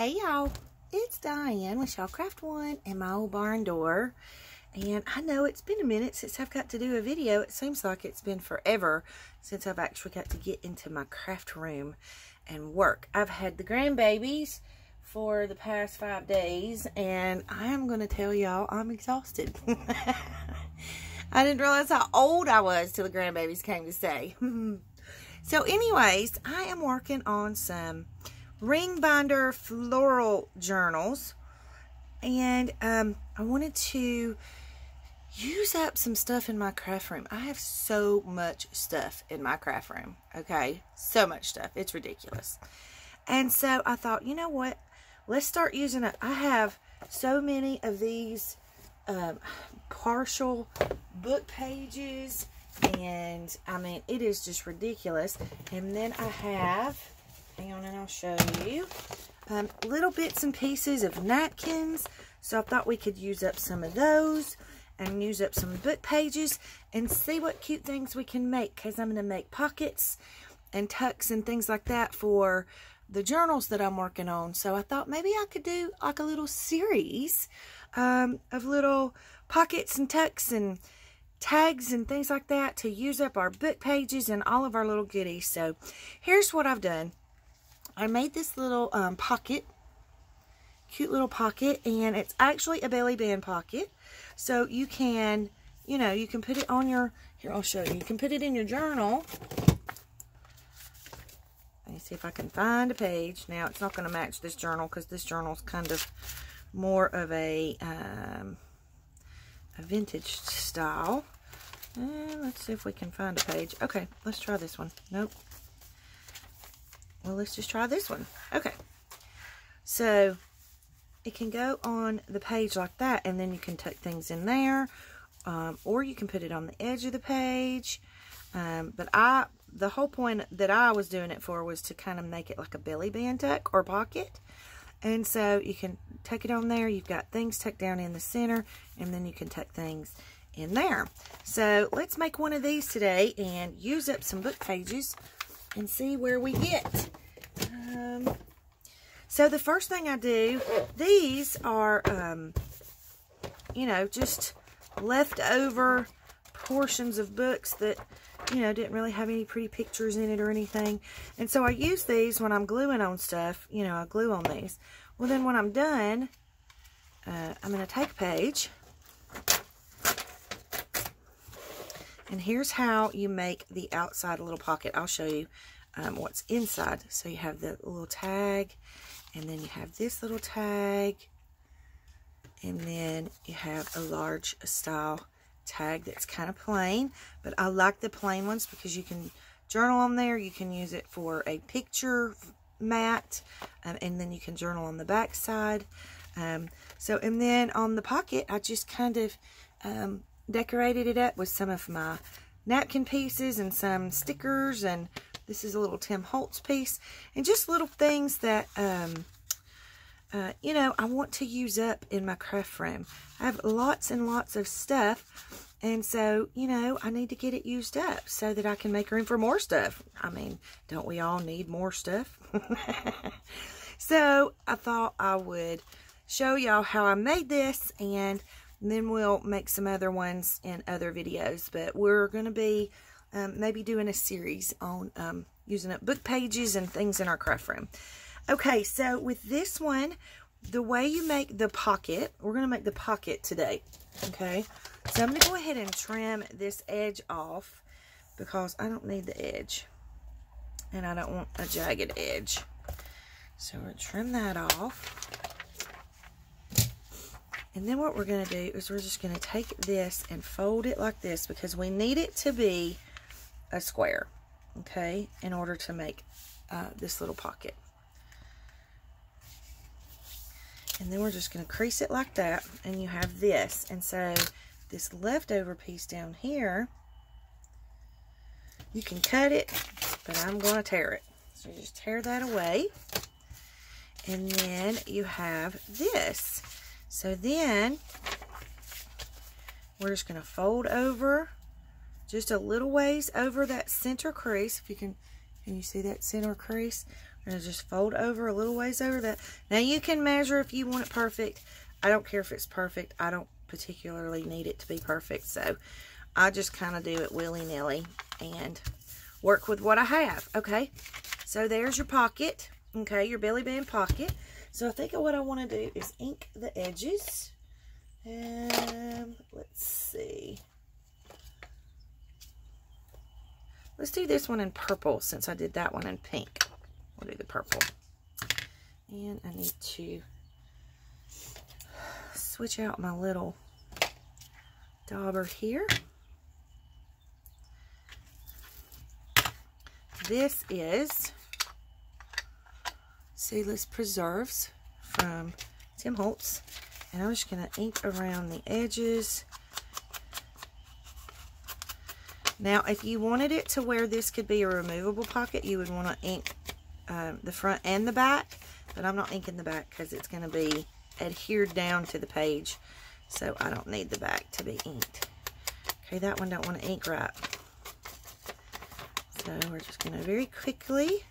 Hey y'all, it's Diane with Shawcraft One and my old barn door. And I know it's been a minute since I've got to do a video. It seems like it's been forever since I've actually got to get into my craft room and work. I've had the grandbabies for the past five days and I am going to tell y'all I'm exhausted. I didn't realize how old I was till the grandbabies came to stay. so anyways, I am working on some ring binder floral journals and um, I wanted to use up some stuff in my craft room. I have so much stuff in my craft room, okay? So much stuff. It's ridiculous. And so I thought, you know what? Let's start using it. I have so many of these um, partial book pages and I mean, it is just ridiculous. And then I have Hang on and I'll show you. Um, little bits and pieces of napkins. So I thought we could use up some of those and use up some book pages and see what cute things we can make because I'm going to make pockets and tucks and things like that for the journals that I'm working on. So I thought maybe I could do like a little series um, of little pockets and tucks and tags and things like that to use up our book pages and all of our little goodies. So here's what I've done. I made this little um, pocket, cute little pocket, and it's actually a belly band pocket. So you can, you know, you can put it on your, here, I'll show you. You can put it in your journal. Let me see if I can find a page. Now, it's not going to match this journal because this journal is kind of more of a, um, a vintage style. And let's see if we can find a page. Okay, let's try this one. Nope. Well, let's just try this one. Okay. So, it can go on the page like that, and then you can tuck things in there, um, or you can put it on the edge of the page. Um, but I, the whole point that I was doing it for was to kind of make it like a belly band tuck or pocket. And so you can tuck it on there. You've got things tucked down in the center, and then you can tuck things in there. So let's make one of these today and use up some book pages and see where we get. Um, so the first thing I do, these are, um, you know, just leftover portions of books that, you know, didn't really have any pretty pictures in it or anything. And so I use these when I'm gluing on stuff. You know, I glue on these. Well, then when I'm done, uh, I'm going to take a page. And here's how you make the outside little pocket. I'll show you um, what's inside. So you have the little tag, and then you have this little tag, and then you have a large style tag that's kind of plain. But I like the plain ones because you can journal on there. You can use it for a picture mat, um, and then you can journal on the back side. Um, so, and then on the pocket, I just kind of um, decorated it up with some of my napkin pieces and some stickers and this is a little Tim Holtz piece and just little things that um, uh, you know I want to use up in my craft room I have lots and lots of stuff and so you know I need to get it used up so that I can make room for more stuff I mean don't we all need more stuff so I thought I would show y'all how I made this and then we'll make some other ones in other videos. But we're going to be um, maybe doing a series on um, using up book pages and things in our craft room. Okay, so with this one, the way you make the pocket, we're going to make the pocket today. Okay, so I'm going to go ahead and trim this edge off because I don't need the edge. And I don't want a jagged edge. So we're going to trim that off. And then what we're going to do is we're just going to take this and fold it like this because we need it to be a square, okay, in order to make uh, this little pocket. And then we're just going to crease it like that, and you have this. And so this leftover piece down here, you can cut it, but I'm going to tear it. So just tear that away. And then you have this. So then we're just going to fold over just a little ways over that center crease. If you can, can you see that center crease? I'm going to just fold over a little ways over that. Now you can measure if you want it perfect. I don't care if it's perfect. I don't particularly need it to be perfect. So I just kind of do it willy-nilly and work with what I have. Okay, so there's your pocket. Okay, your belly band pocket. So I think what I want to do is ink the edges. And let's see. Let's do this one in purple since I did that one in pink. We'll do the purple. And I need to switch out my little dauber here. This is Seedless Preserves from Tim Holtz. And I'm just going to ink around the edges. Now, if you wanted it to where this could be a removable pocket, you would want to ink um, the front and the back. But I'm not inking the back because it's going to be adhered down to the page. So I don't need the back to be inked. Okay, that one don't want to ink right. So we're just going to very quickly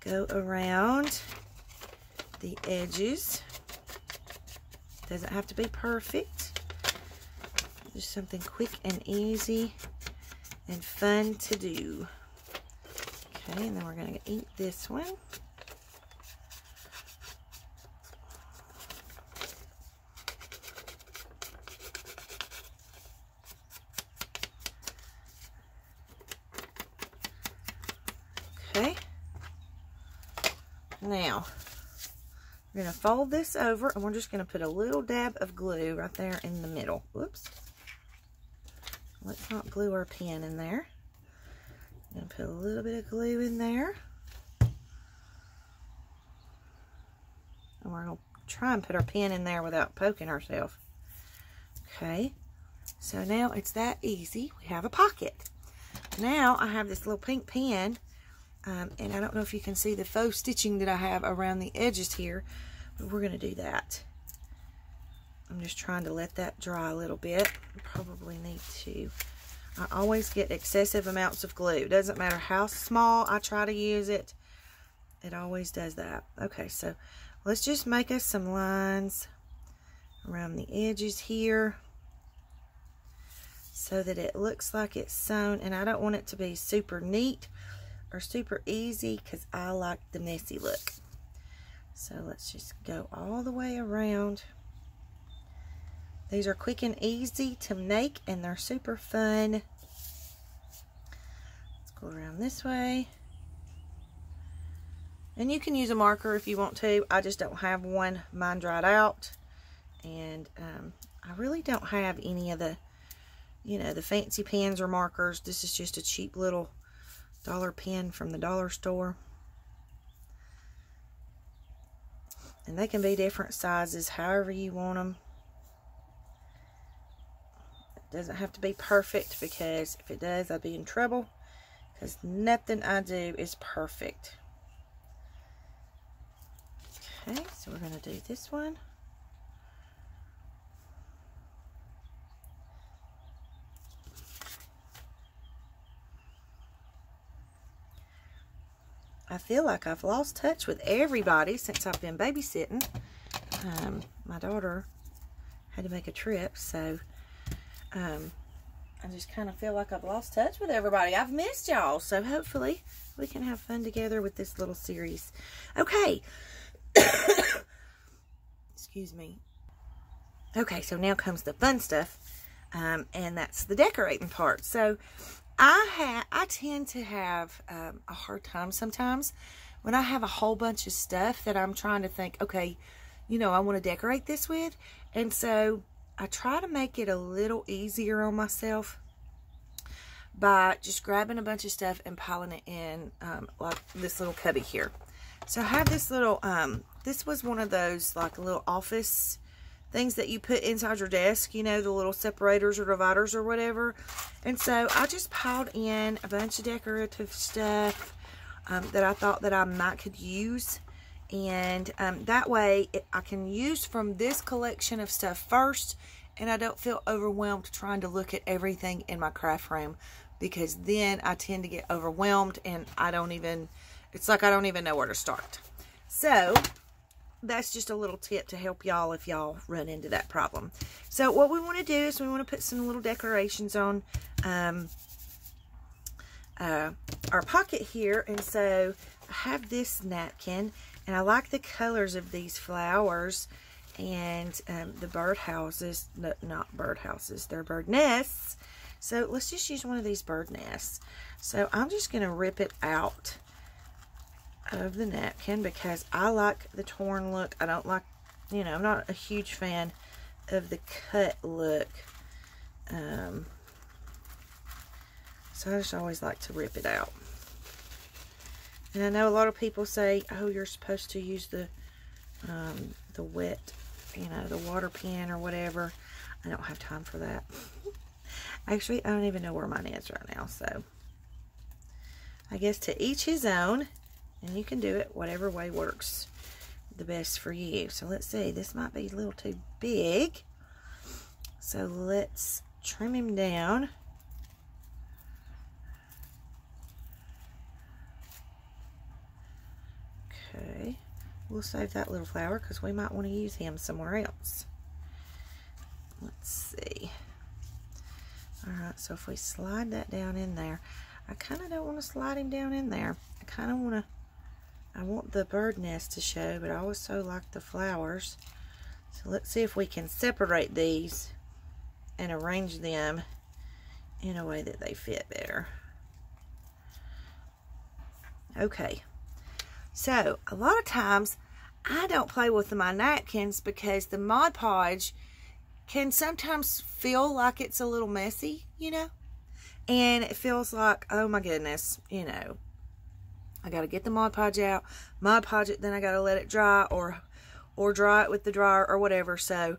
go around the edges. Doesn't have to be perfect. Just something quick and easy and fun to do. Okay, and then we're going to ink this one. Okay. Now, we're going to fold this over and we're just going to put a little dab of glue right there in the middle. Whoops. Let's not glue our pen in there. I'm going to put a little bit of glue in there. And we're going to try and put our pen in there without poking ourselves. Okay. So now it's that easy. We have a pocket. Now I have this little pink pen um, and I don't know if you can see the faux stitching that I have around the edges here, but we're going to do that. I'm just trying to let that dry a little bit. Probably need to. I always get excessive amounts of glue. It doesn't matter how small I try to use it. It always does that. Okay, so let's just make us some lines around the edges here so that it looks like it's sewn. And I don't want it to be super neat or super easy because I like the messy look. So let's just go all the way around. These are quick and easy to make and they're super fun. Let's go around this way. And you can use a marker if you want to. I just don't have one. Mine dried out. And um, I really don't have any of the, you know, the fancy pens or markers. This is just a cheap little dollar pen from the dollar store. And they can be different sizes, however you want them. Doesn't have to be perfect because if it does, I'd be in trouble. Because nothing I do is perfect. Okay, so we're going to do this one. I feel like I've lost touch with everybody since I've been babysitting. Um, my daughter had to make a trip, so um, I just kind of feel like I've lost touch with everybody. I've missed y'all, so hopefully we can have fun together with this little series. Okay. Excuse me. Okay, so now comes the fun stuff, um, and that's the decorating part. So I have I tend to have um, a hard time sometimes when I have a whole bunch of stuff that I'm trying to think, okay, you know, I want to decorate this with. And so I try to make it a little easier on myself by just grabbing a bunch of stuff and piling it in um, like this little cubby here. So I have this little, um, this was one of those like little office things that you put inside your desk, you know, the little separators or dividers or whatever. And so I just piled in a bunch of decorative stuff um, that I thought that I might could use. And um, that way it, I can use from this collection of stuff first and I don't feel overwhelmed trying to look at everything in my craft room because then I tend to get overwhelmed and I don't even It's like I don't even know where to start. So, that's just a little tip to help y'all if y'all run into that problem. So, what we want to do is we want to put some little decorations on um, uh, our pocket here. And so, I have this napkin, and I like the colors of these flowers and um, the bird houses, no, not bird houses, they're bird nests. So let's just use one of these bird nests. So I'm just going to rip it out of the napkin because I like the torn look. I don't like, you know, I'm not a huge fan of the cut look. Um, so I just always like to rip it out. And I know a lot of people say, oh, you're supposed to use the um, the wet you know, the water pen or whatever. I don't have time for that. Actually, I don't even know where mine is right now, so I guess to each his own, and you can do it whatever way works the best for you. So let's see, this might be a little too big. So let's trim him down. Okay. We'll save that little flower because we might want to use him somewhere else. Let's see. Alright, so if we slide that down in there, I kind of don't want to slide him down in there. I kind of want to, I want the bird nest to show, but I also like the flowers. So let's see if we can separate these and arrange them in a way that they fit better. Okay, so, a lot of times, I don't play with my napkins because the Mod Podge can sometimes feel like it's a little messy, you know? And it feels like, oh my goodness, you know, I got to get the Mod Podge out, Mod Podge it, then I got to let it dry or or dry it with the dryer or whatever. So,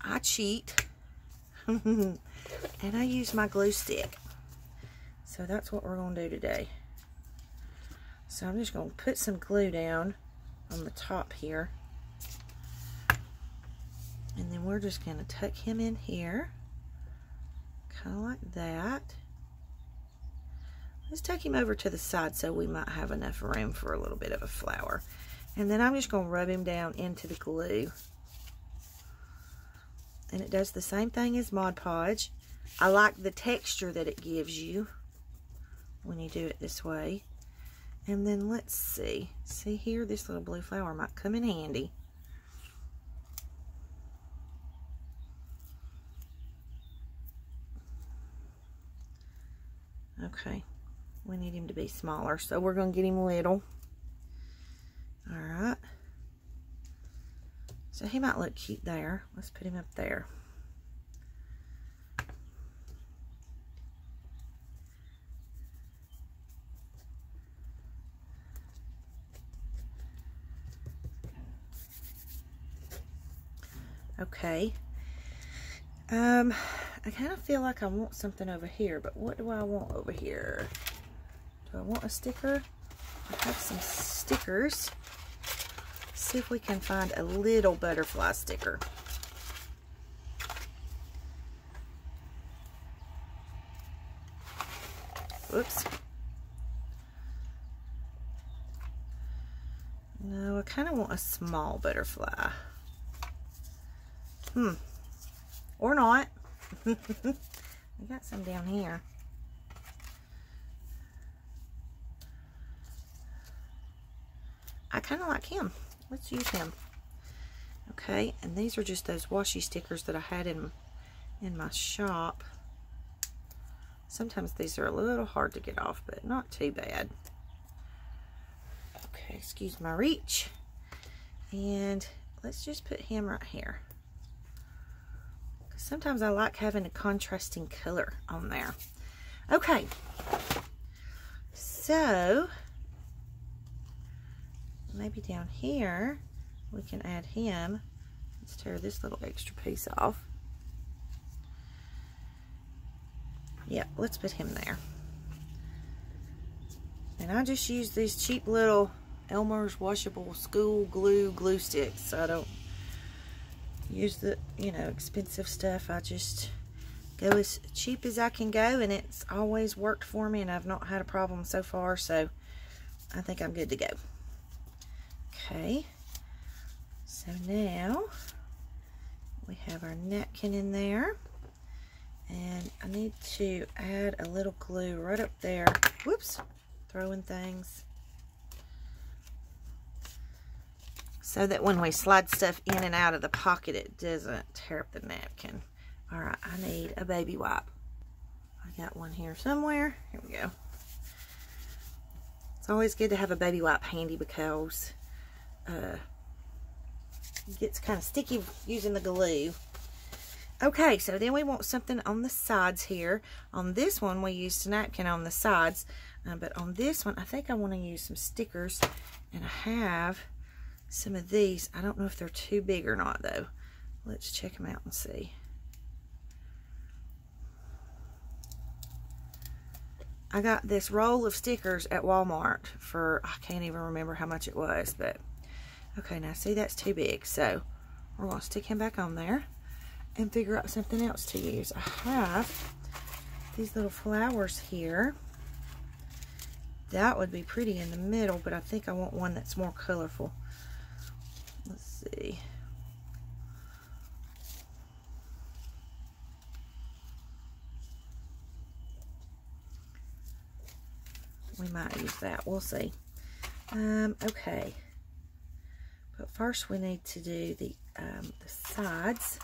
I cheat and I use my glue stick. So, that's what we're going to do today. So I'm just going to put some glue down on the top here. And then we're just going to tuck him in here. Kind of like that. Let's tuck him over to the side so we might have enough room for a little bit of a flower. And then I'm just going to rub him down into the glue. And it does the same thing as Mod Podge. I like the texture that it gives you when you do it this way. And then let's see. See here, this little blue flower might come in handy. Okay, we need him to be smaller, so we're going to get him little. All right. So he might look cute there. Let's put him up there. Okay. Um, I kind of feel like I want something over here, but what do I want over here? Do I want a sticker? I have some stickers. Let's see if we can find a little butterfly sticker. Oops. No, I kind of want a small butterfly. Hmm. Or not. we got some down here. I kind of like him. Let's use him. Okay, and these are just those washi stickers that I had in, in my shop. Sometimes these are a little hard to get off, but not too bad. Okay, excuse my reach. And let's just put him right here. Sometimes I like having a contrasting color on there. Okay. So, maybe down here, we can add him. Let's tear this little extra piece off. Yeah, let's put him there. And I just use these cheap little Elmer's washable school glue glue sticks. I don't use the, you know, expensive stuff. I just go as cheap as I can go and it's always worked for me and I've not had a problem so far. So I think I'm good to go. Okay, so now we have our napkin in there. And I need to add a little glue right up there. Whoops, throwing things. So that when we slide stuff in and out of the pocket, it doesn't tear up the napkin. All right, I need a baby wipe. I got one here somewhere. Here we go. It's always good to have a baby wipe handy because uh, it gets kind of sticky using the glue. Okay, so then we want something on the sides here. On this one, we used a napkin on the sides. Uh, but on this one, I think I want to use some stickers. And I have some of these. I don't know if they're too big or not, though. Let's check them out and see. I got this roll of stickers at Walmart for, I can't even remember how much it was, but okay, now see that's too big. So we're going to stick him back on there and figure out something else to use. I have these little flowers here. That would be pretty in the middle, but I think I want one that's more colorful. See. we might use that. We'll see. Um, okay. But first we need to do the, um, the sides.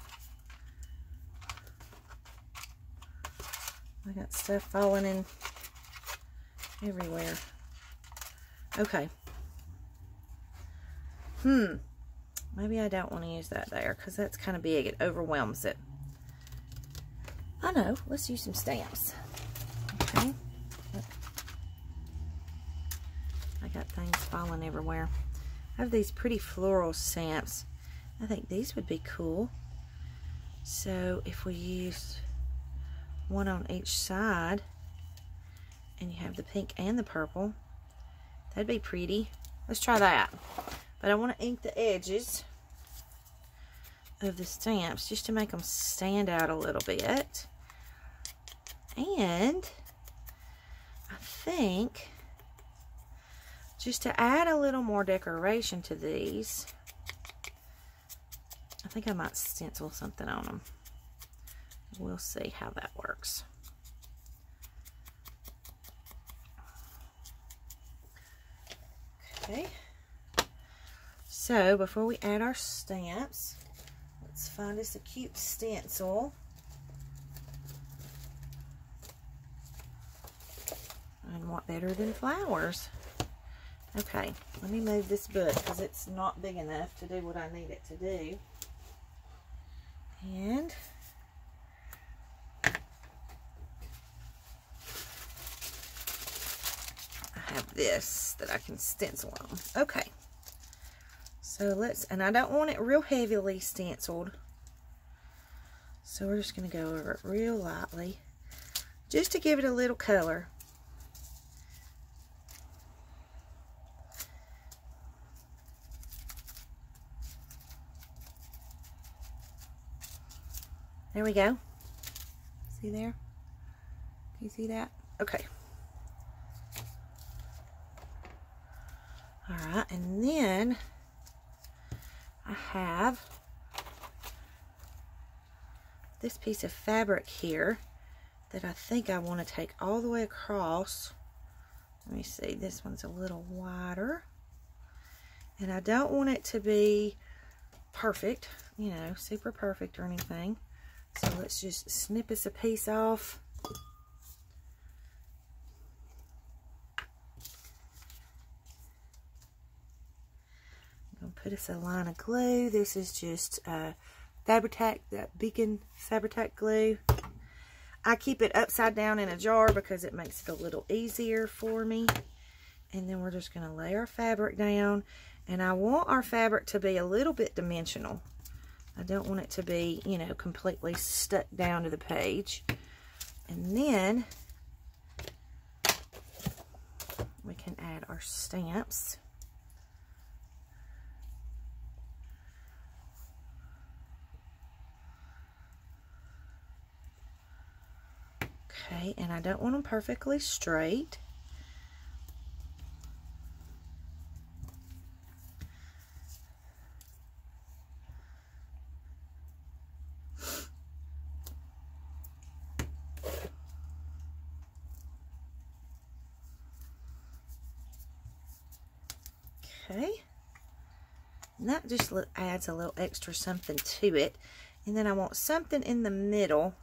I got stuff falling in everywhere. Okay. Hmm. Maybe I don't want to use that there because that's kind of big. It overwhelms it. I know. Let's use some stamps. Okay. I got things falling everywhere. I have these pretty floral stamps. I think these would be cool. So if we use one on each side and you have the pink and the purple, that'd be pretty. Let's try that. But I want to ink the edges of the stamps just to make them stand out a little bit. And I think just to add a little more decoration to these, I think I might stencil something on them. We'll see how that works. Okay. So, before we add our stamps, let's find us a cute stencil. And what better than flowers? Okay, let me move this book because it's not big enough to do what I need it to do. And I have this that I can stencil on. Okay. So let's, and I don't want it real heavily stenciled. So we're just going to go over it real lightly just to give it a little color. There we go. See there? You see that? Okay. Alright, and then have this piece of fabric here that I think I want to take all the way across. Let me see, this one's a little wider. And I don't want it to be perfect, you know, super perfect or anything. So let's just snip us a piece off. I'm going to put us a line of glue. This is just uh, Fabri-Tac, that Beacon Fabri-Tac glue. I keep it upside down in a jar because it makes it a little easier for me. And then we're just going to lay our fabric down. And I want our fabric to be a little bit dimensional. I don't want it to be, you know, completely stuck down to the page. And then we can add our stamps. Okay, and I don't want them perfectly straight. Okay. And that just adds a little extra something to it. And then I want something in the middle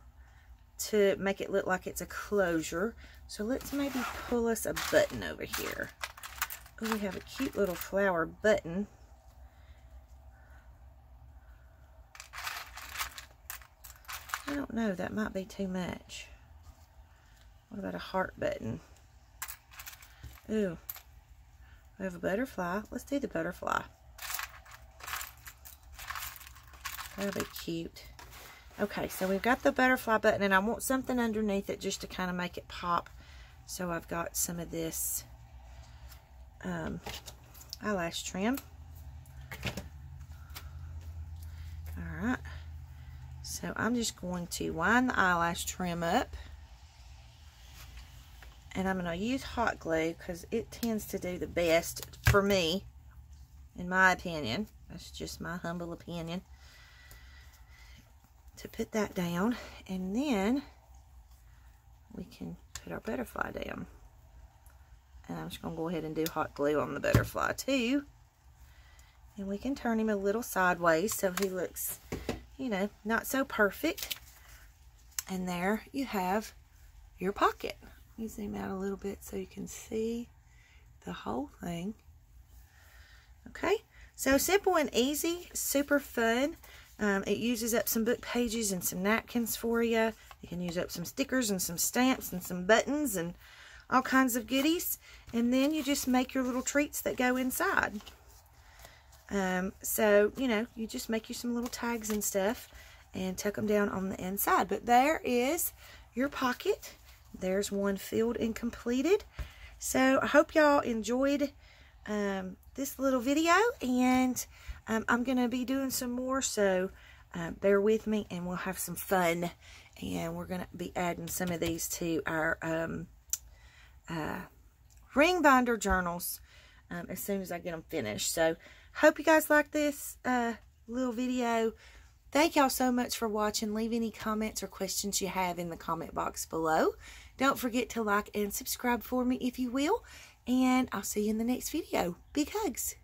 to make it look like it's a closure. So let's maybe pull us a button over here. Oh, we have a cute little flower button. I don't know, that might be too much. What about a heart button? Ooh, we have a butterfly. Let's do the butterfly. That'll be cute. Okay, so we've got the butterfly button, and I want something underneath it just to kind of make it pop. So I've got some of this um, eyelash trim. Alright. So I'm just going to wind the eyelash trim up. And I'm going to use hot glue because it tends to do the best for me, in my opinion. That's just my humble opinion to put that down and then we can put our butterfly down. And I'm just going to go ahead and do hot glue on the butterfly too. And we can turn him a little sideways so he looks you know not so perfect. And there you have your pocket. Me zoom out a little bit so you can see the whole thing. Okay so simple and easy super fun um, it uses up some book pages and some napkins for you. You can use up some stickers and some stamps and some buttons and all kinds of goodies. And then you just make your little treats that go inside. Um, so, you know, you just make you some little tags and stuff and tuck them down on the inside. But there is your pocket. There's one filled and completed. So, I hope y'all enjoyed um, this little video. And um, I'm going to be doing some more, so uh, bear with me and we'll have some fun. And we're going to be adding some of these to our um, uh, ring binder journals um, as soon as I get them finished. So, hope you guys like this uh, little video. Thank y'all so much for watching. Leave any comments or questions you have in the comment box below. Don't forget to like and subscribe for me if you will. And I'll see you in the next video. Big hugs.